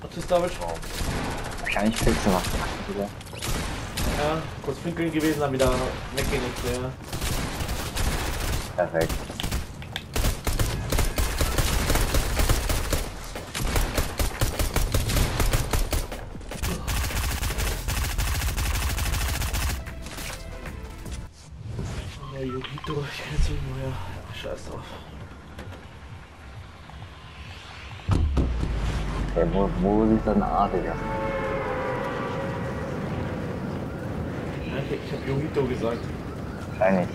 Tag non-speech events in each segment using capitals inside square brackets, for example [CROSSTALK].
Was ist David? Wahrscheinlich Pilze machen. Digga. Ja, kurz pinkeln gewesen, dann wieder weggehen und ja. Perfekt. Oh, ich kann jetzt irgendwo her. Scheiß drauf. Okay, wo, wo ist denn A, Digga? Ja, ich, hab Yugito gesagt. Wahrscheinlich.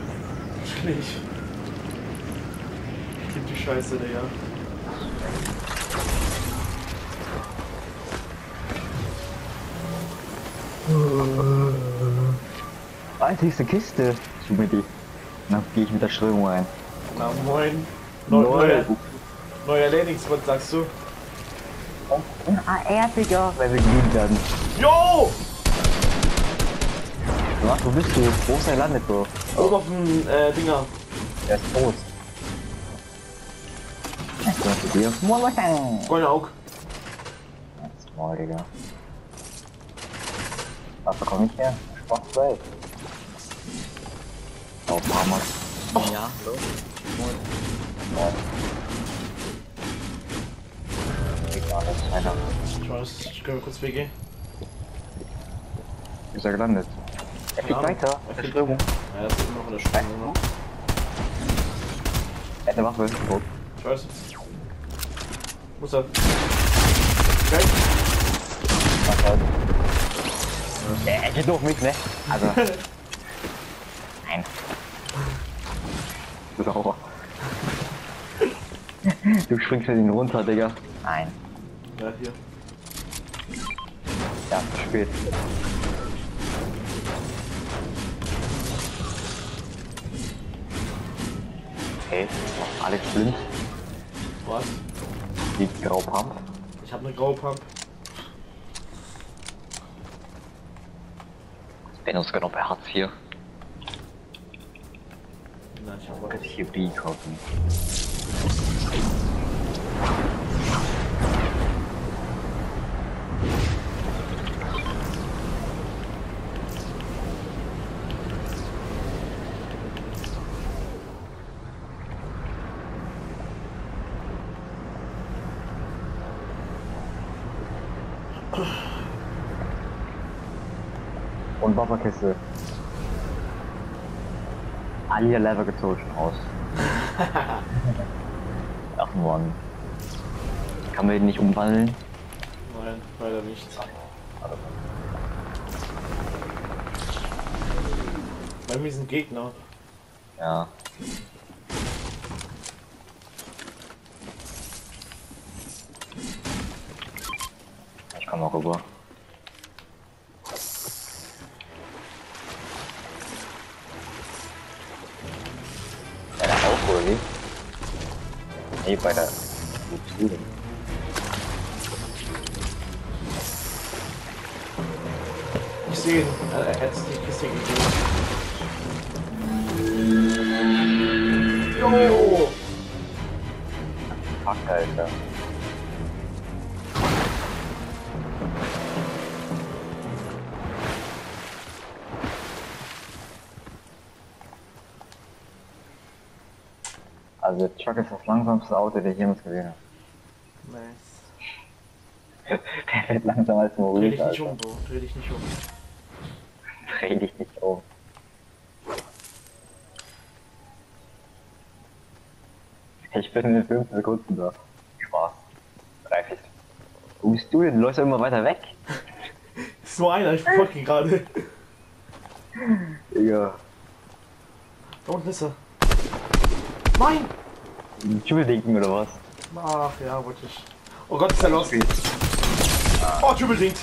Wahrscheinlich. Gib die Scheiße, Digga. Alter, ist eine Kiste. Zu mir die. Dann gehe ich mit der Strömung rein. Na moin. Neu, neuer, neuer Landing-Spot, sagst du? Oh, ein AR, Digga. Weil wir gewinnen werden. Jo! Was, wo bist du? Wo ist dein Landet, Bro? Oben auf dem äh, Dinger. Er ist tot. Ich bin zu dir. Moin, moin. Goldene Aug. Small, Digga. Was bekomme ich her? Sportwelt. Oh, Mama. Ja, hallo? Moin. Moin. Einer. Ich weiß, ich kann mal kurz WG. Ist er gelandet? Er fliegt weiter. Er Auf der fliegt- Strömung. Ja, das ist immer noch in der Sprung, ne? Er hat eine Waffe. Tot. Ich weiß. Muss er. Geil. Was halt. Er geht durch mich, ne? Also. [LAUGHS] Nein. Sauber. Du springst mit ihm runter, Digga. Nein. Ja, hier. Ja, zu spät. Okay, noch Alex blind. Was? Die Graupump. Ich hab ne graue Pump. Benno ist genau bei Hartz IV. Nein, ich hab was. Könnte ich hier B kaufen. Und Wafferkiste. Alle Level gezogen aus. [LAUGHS] Ach Mann. Kann man ihn nicht umwandeln? Nein, leider nicht. Bei mir sind Gegner. Ja. Ich komme auch rüber. Nee, bei der... Wozu denn? Ich sehe ihn. Er er hat die Kiste gegeben. Jo! Fuck, Also der Truck ist das langsamste Auto, der ich jemals gesehen habe. Nice. [LAUGHS] Der fährt langsam als Dreh Maurice, dich nicht Alter. um, Bro. Dreh dich nicht um. Dreh dich nicht um. Ich bin in 5 Sekunden da. Spaß. 30. Wo bist du denn? Du läufst ja immer weiter weg. [LAUGHS] Ist nur einer, ich verfolge ihn gerade. [LAUGHS] Digga. Da unten ist er. Nein! Tubeldenken oder was? Ach ja, wollte ich. Oh Gott, ist er los. Oh, Triple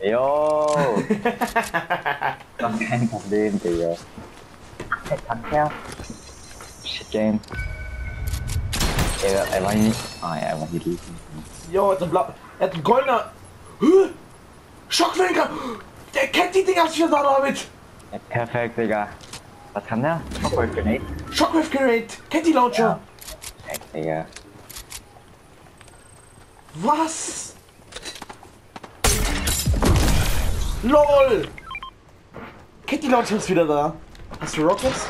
Jo! Ist kein Problem, Digga. Der her. Shit, Game. Er, er war nicht. Ah, ja, er war hier liegen. Jo, er hat einen Blau. Er hat einen goldener. Hä? Schocklenker! Der kennt die Dinger, was ich gesagt habe mit! Ja, perfekt, Digga. Was kann der? Grenade? Shockwave Gerät! Candy Launcher! Ja. ja. Was? LOL! Kitty Launcher ist wieder da. Hast du Rockets?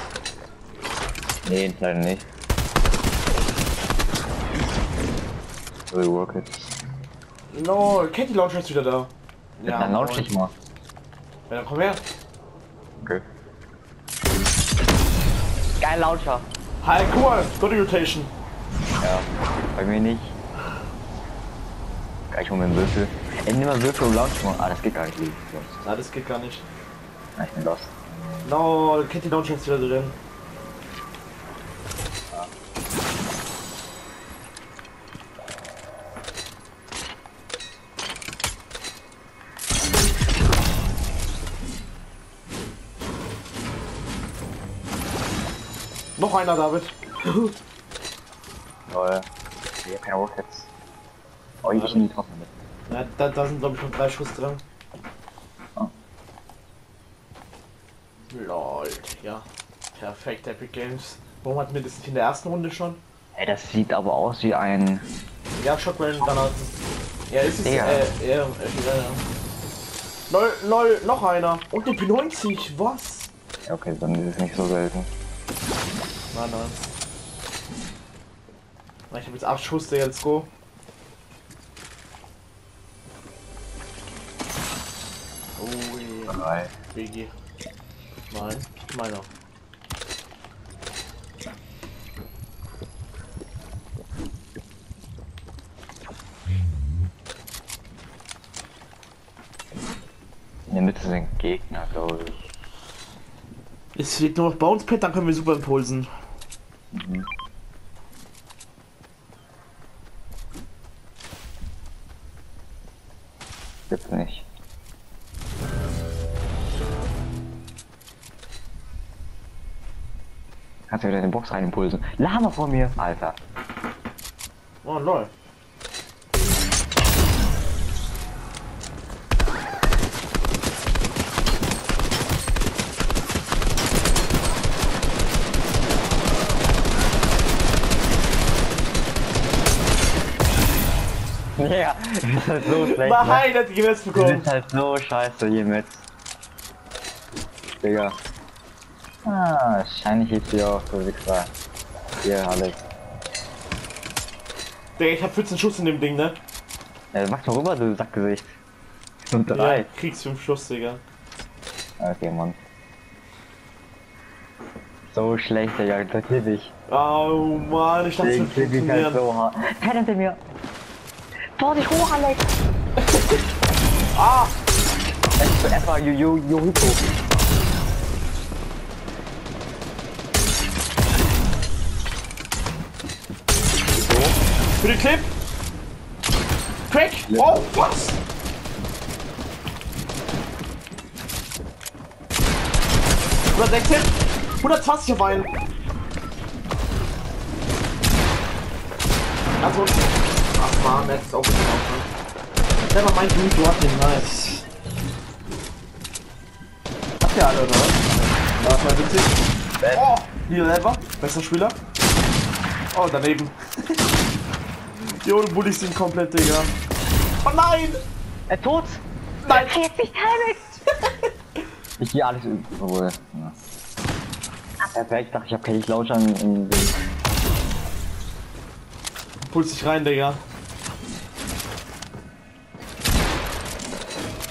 Nee, leider nicht. Sorry, Rockets. LOL, Kitty Launcher ist wieder da. Ja, dann launch ich mal. Ja, komm her. Geil Launcher. Hi, mal, Body Rotation. Ja, bei mir nicht. Geil, ich hol mir einen Würfel. Ey, nimm mal Würfel und launch mal. Ah, das geht gar nicht. Los. Na, das geht gar nicht. Ah, ich bin lost. LOL, Kitty Launcher ist wieder drin. Noch einer, David. Lol. Ich hab keine Rockets. Oh, ich bin getroffen mit. Ja, da, da sind glaube ich noch drei Schuss drin. Ah. Lol, ja. Perfekt, Epic Games. Warum hatten wir das nicht in der ersten Runde schon? Ey, das sieht aber aus wie ein. Ja, Shockwellen, hat Ja, ist es. Digga. Äh, ja, äh, ja, ja. Lol, lol, noch einer. Und eine P90, was? Ja, okay, dann ist es nicht so selten. Nein, nein. Na, Ich hab jetzt 8 Schuss, Digga, let's go. Oh, Drei. BG. Nein, meiner. In der Mitte sind Gegner, glaube ich. Es fehlt nur noch Bounce Pad, dann können wir super impulsen. Mhm. Gibt's nicht. Kannst du wieder in die Box reinimpulsen. Lama vor mir, Alter. Oh, lol. Ja, das ist halt so schlecht. Ne? Nein, hat die Das bekommen. ist halt so scheiße hier mit. Digga. Ah, wahrscheinlich jetzt hier auch so Wichser. Hier, Alex. Digga, ich hab 14 Schuss in dem Ding, ne? Ja, mach doch rüber, du Sackgesicht. Und drei. Ja, kriegst 5 Schuss, Digga. Okay, Mann. So schlecht, Digga, interessiert dich. Oh Mann, ich dachte, Den wird krieg ich halt funktionieren. so hart. Fährt hinter mir. Vorsicht hoch, Alex! Ah! Erst- Erstmal Yo- Yo- Yohito. Für den Clip! Crack! Oh, was? Hit! 120 auf einen! Also, ach man, jetzt auch nicht aufhören. Selber mein Blut, du hast den nice. Habt ihr alle, oder was? Ja, voll witzig. Oh, Lil Lever, bester Spieler. Oh, daneben. [LAUGHS] Jo, du bullies ihn komplett, Digga. Oh nein! Er tot! Nein! Jetzt nicht [LAUGHS] Ich gehe alles üben. Obwohl, ja. Perfekt, ich dachte, ich habe keinen Launcher in, den. Puls dich rein, Digga.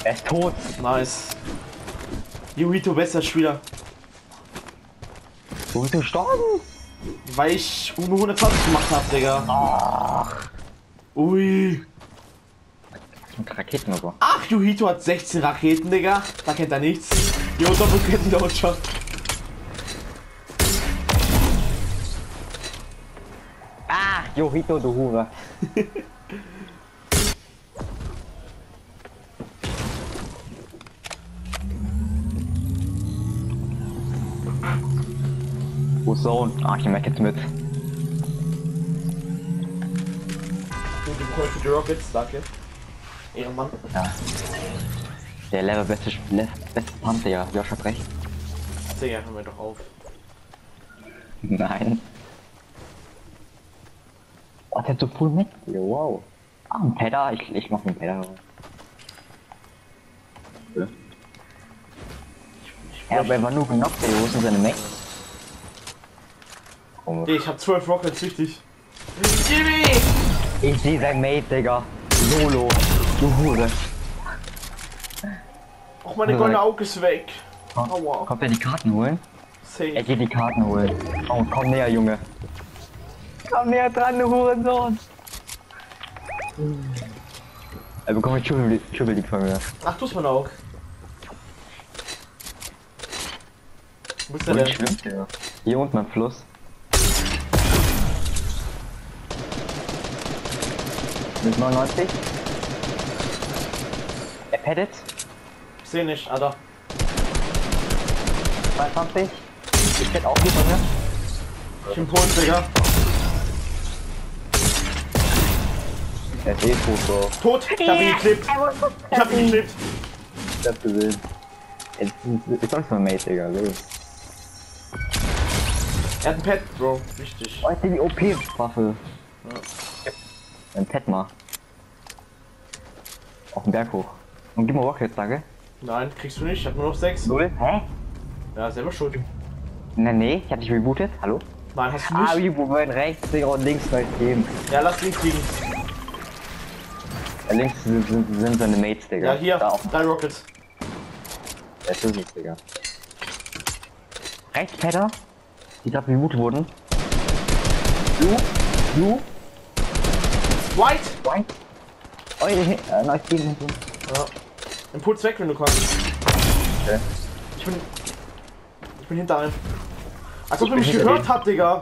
Er ist tot! Nice. Yuhito, bester Spieler. Wo bist du gestorben? Weil ich nur 120 gemacht hab, Digga. Ach. Ui. Raketen oder so. Ach, Yuhito hat 16 Raketen, Digga. Da kennt er nichts. Jo, Doppelketten Launcher. Ah, Johito, du Hure. [LAUGHS] Wo ist Zone? Ah, ich nehme jetzt mit. Für die Rockets, danke. Ehrenmann. Ja. Der Level beste, beste Panther, ja. Josh hat recht. Digga, hör mir doch auf. Nein. Oh, der hat so full mit. Ja, wow. Ah, ein Pedder. Ich, ich mach einen Pedder. Ja. Ja, aber er war nur genockt, ey. Wo sind seine Max? Komisch. Ich hab 12 Rockets, wichtig. Jimmy! Ich sehe sein Mate, Digga. Solo. Du Hure. Auch meine goldene Auge ist weg. Aua. Kommt er die Karten holen? Er Safe. geht die Karten holen. Oh, komm näher, Junge. Komm näher dran, du Hurensohn. Er bekommt Triple Triple League von mir. Ach, du hast meine Auge. Wo ist der denn? schwimmt. Hier unten am Fluss. Mit 99. Er paddet. Seh nicht, Alter. 22. Ich pad auch hier von mir. Ich bin Puls, Digga. Er ist eh tot, Bro. Tot! Ich hab ihn geklebt. Ich hab ihn geklebt. Ich hab's gesehen. Jetzt ist doch so ein Mate, Digga. Los. Er hat ein Pad, Bro. Wichtig. Oh, ist die OP-Waffe. Ein Pet mal. Auf den Berg hoch. Und gib mal Rockets, danke. Nein, kriegst du nicht. Ich hab nur noch 6. Null? Hä? Ja, selber schuld. Na nee, ich hab dich rebootet. Hallo? Nein, hast du Ah, nicht. Reboot rechts, Digga, und links gleich geben. Ja, lass links liegen. Ja, links sind, sind, sind seine Mates, Digga. Ja, hier. Da auf Drei Rockets. der Schlüssel, Digga. Rechts, Petter. Die gerade rebootet wurden. Du, du, White! White. Oh, äh, nice gegen Ja. Impuls weg, wenn du kannst. Okay. Ich bin. Ich bin hinter einem. Als ob bin mich gehört dem. hat, Digga.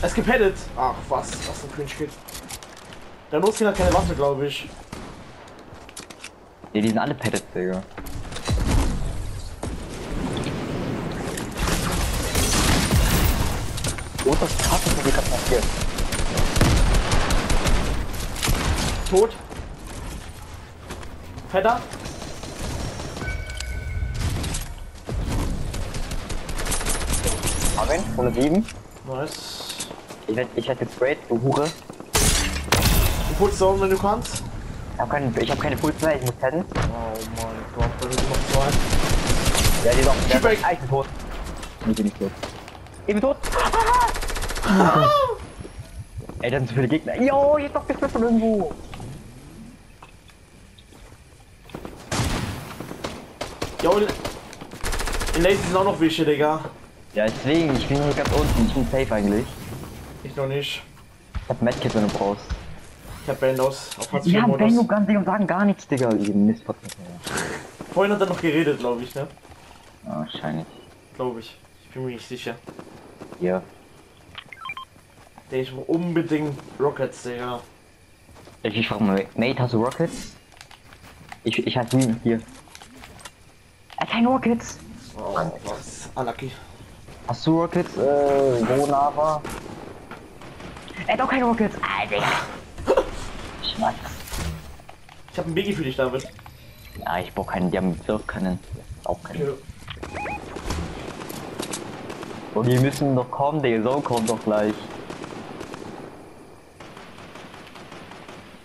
Ist gepaddet. Ach, was? Was für ein Cringe-Kid. Der Notskin hat keine Waffe, glaube ich. Ja, die sind alle padded, Digga. Oh, das ist krass, was hier gerade passiert. Tot. Fetter. Marvin, 107. Nice. Ich werd, ich werd gesprayt, du Hure. Impuls down, wenn du kannst. Ich hab, keinen, ich hab keine Puls mehr, ich muss padden. Oh mein Gott, da sind noch zwei. Ja, die doch. Gib weg. Ah, ich bin tot. Ich bin nicht tot. Ich bin tot. [LAUGHS] Ey, da sind zu viele Gegner. Jo, jetzt doch gespielt von irgendwo. Jo, in, in Lazy sind auch noch welche, Digga. Ja, deswegen, ich bin hier ganz unten. Ich bin safe eigentlich. Ich noch nicht. Ich hab Medkit, wenn du brauchst. Ich hab Bandos auf Hartz Ja, Modus. ganz und sagen gar nichts, Digga. Ihr Mist, was Vorhin hat er noch geredet, glaube ich, ne? Ah, wahrscheinlich. Glaube ich. Ich bin mir nicht sicher. Hier. Der ich unbedingt Rockets, Digga. Ich, ich frag mal, Mate, hast du Rockets? Ich, ich hab Green hier. Keine Rockets. Oh, was? Unlucky. Hast du Rockets? Äh, wo Lava? Er hat auch keine Rockets. Ah, Digga. Schmatz. Ich hab einen Biggie für dich, David. Ja, ich brauch keinen, die haben Surf keinen. Auch keinen. Ja. Und die müssen doch kommen, der Sohn kommt doch gleich.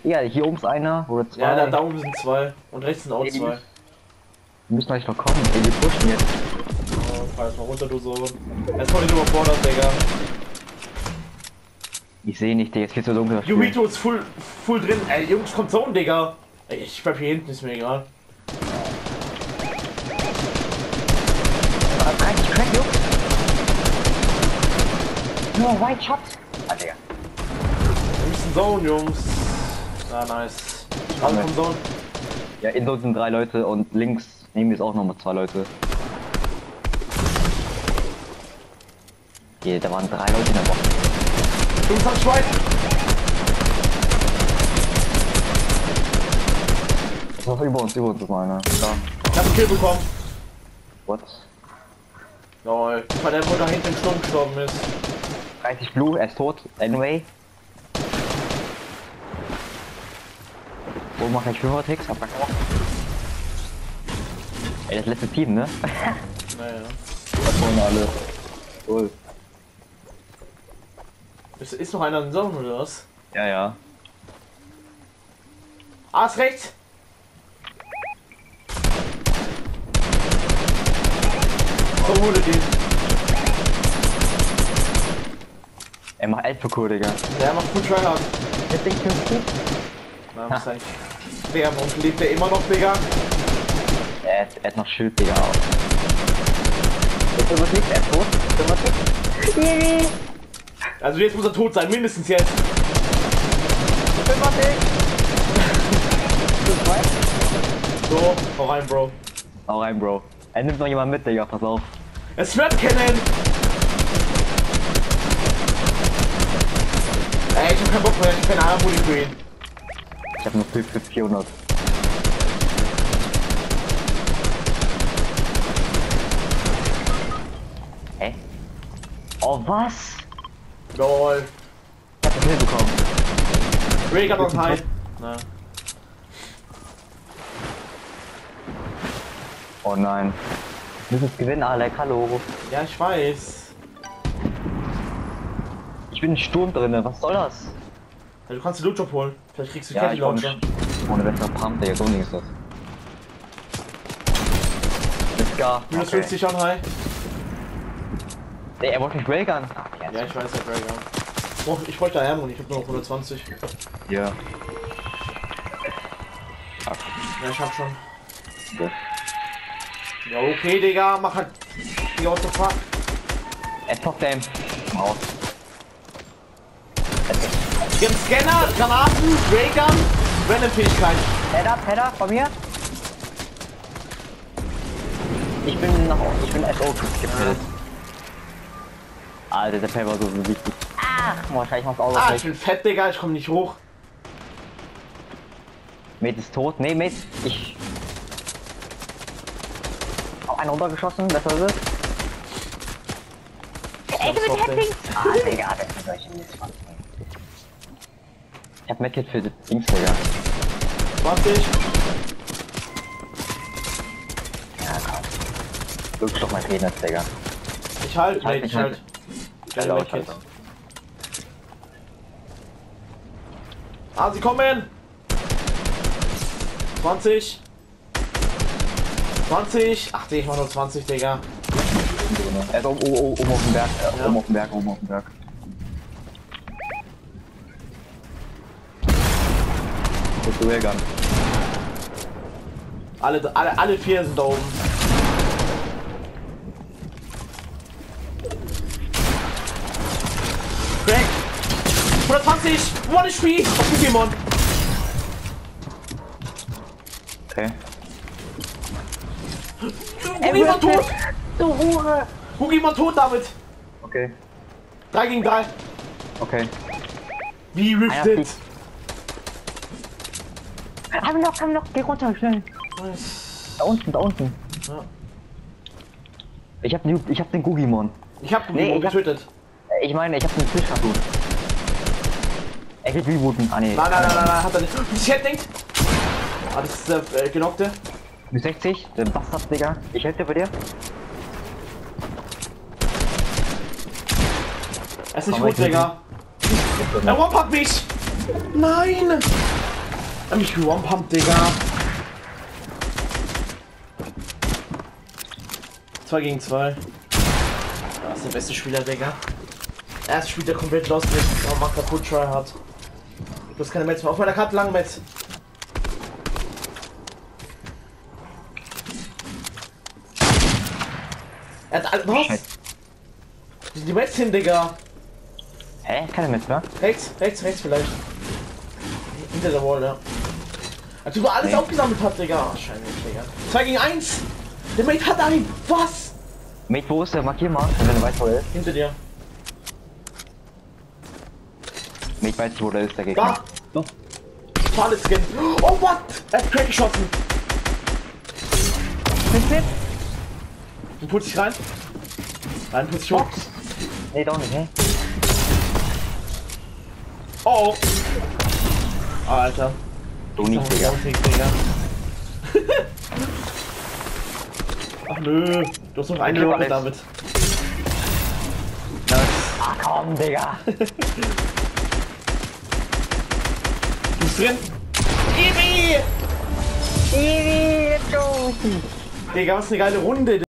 Ja, hier oben ist einer oder zwei. Ja, da, da oben sind zwei. Und rechts sind auch Nee, zwei. Die müssen gleich noch kommen. Ey, wir pushen jetzt. Oh, fahr jetzt mal runter, du Sohn. Er ist voll nicht überfordert, Digga. Ich sehe nicht, Digga, es geht so dunkel. Yurito ist full, full drin. Ey, Jungs, kommt Zone, Digga. Ey, ich bleib hier hinten, ist mir egal. Ah, 30 Crack, Jungs. Nur White Shot. Ah, Digga. Wir müssen Zone, Jungs. Ah, nice. Alle vom Zone. Ja, in dort sind drei Leute und links neben mir ist auch nochmal zwei Leute. Hier, da waren drei Leute in der Box. Jungs, hab Schwein. Das auch über uns, über uns ist einer. Da. Ich hab einen Kill bekommen. What? Lol. Weil der wohl da hinten im Sturm gestorben ist. 30 Blue, er ist tot. Anyway. Wo mache ich Fünfer-Ticks? Hab keinen Bock. Ey, das letzte Team, ne? [LAUGHS] Naja. Da vorne alle. Cool. Ist, ist noch einer in Zone oder was? Ja, ja. Ah, ist rechts. hole den. Er macht Elferkur, Digga. Der macht gut Tryhard. Das Ding fünf Stück. Na, muss sein. Digga, warum lebt der immer noch, Digga? Er hat, er hat noch Schild, Digga, auch. Ist er wirklich? Er ist tot? Ist er wirklich? [LAUGHS] Also jetzt muss er tot sein, mindestens jetzt. Ich bin weit? [LAUGHS] So, hau rein, Bro. Hau rein, Bro. Er nimmt noch jemand mit, Digga, pass auf. Es wird kennen! Ey, ich hab keinen Bock mehr, ich hab keine Harmonie für ihn. Ich hab noch 5 für 400. Oh, was? Lol. Ich hab das hinbekommen. Ray hat noch high. Na. Oh nein. Du müssen es gewinnen, Alec, hallo. Ja, ich weiß. Ich bin im Sturm drinne, was soll das? Ja, du kannst den Loot holen. Vielleicht kriegst du Ja, Caddy Launcher. Ohne besser Pump, Digga, so Ding ist das. Let's go. Minus Okay. 50 on high. Ey, er wollte mich Railgun. Ja, ich weiß, ja, Ray, ja. Oh, ich wollte da Harmonie, ich hab nur noch 120. Ja. Ja, ich hab schon. Gut. Ja, okay, Digga, mach halt die Autofahrt. Er top Dame. Aus. Wir haben Scanner, Granaten, Raygun, Venom-Fähigkeit. Header, Header, von mir. Ich bin nach ich bin SO gekillt. Alter, der Pay war so wichtig. Ach, wahrscheinlich macht's auch Ah, ich bin fett, Digga, ich komm nicht hoch. Mate ist tot. Nee, Mate, ich. Auch einen runtergeschossen, besser ist es. Ey, du mit Happy! Ah, Digga, das ist solche Missfang. Ich hab Medkit für das Dings, Digga. 20. Ja, komm. Wirklich doch mein Penis, Digga. Ich halt, halt, Mate, ich ich halt. Laut, Medkit. halt. Ah, sie kommen! 20. 20. Ach, ich mach nur 20, Digga. Er ist oben, oben, oben auf dem Berg, äh, Ja. oben auf dem Berg, oben auf dem Berg. Wo ist der Railgun? Alle, alle, alle vier sind da oben. Crack! 120! One HP! Auf Pokémon! Okay. Pokémon tot! Du Hure! Pokémon tot, David! Okay, 3 gegen 3. okay. Wie rifted! Haben noch, haben noch, geh runter, schnell. Nice. Da unten, da unten. Ja. Ich hab, den- ich hab den Gugimon. Ich hab Pokémon Nee, ich hab- getötet. Äh, Ich meine, ich hab den Fischkarton. Er geht rebooten. Ah, nee. Nein, nein, nein, nein, nein, hat er nicht. Ich hätte denkt. Ah, das ist der äh, Genockte. Mit 60, der Bastard, Digga. Ich helfe dir bei dir. Er ist nicht Komm, gut, Digga. Er one mich! Nein! Er hat mich gewonpumpt, Digga. 2 gegen 2. Das ist der beste Spieler, Digga. Erst spielt er komplett lost mit, aber macht kaputt, try hard. Du hast keine Metz mehr. Auf meiner Karte lang Metz. Er hat alle. Was? Die Metz hin, Digga. Hä? Keine Metz mehr? Rechts, rechts, rechts vielleicht. Hinter der Wall, ja. Als du alles Nee. aufgesammelt hast, Digga. Wahrscheinlich, Digga. 2 gegen 1. Der Mate hat einen. Was? Mate, wo ist der? Markier mal, wenn du weißt, wo er ist. Hinter dir. Mate weiß wo der ist, der Gegner. Da. Totales Skin. Oh, what? Er hat Crack geschossen. Und putzt sich rein. Rein, putzt sich hoch. Nee, doch nicht, hä? Oh, oh. Alter. Du nicht, Digga. [LAUGHS] Ach nö. Du hast noch eine Rolle, alles. David. Ah, komm, Digga. [LAUGHS] Du bist drin. Let's go. Digga, was eine geile Runde.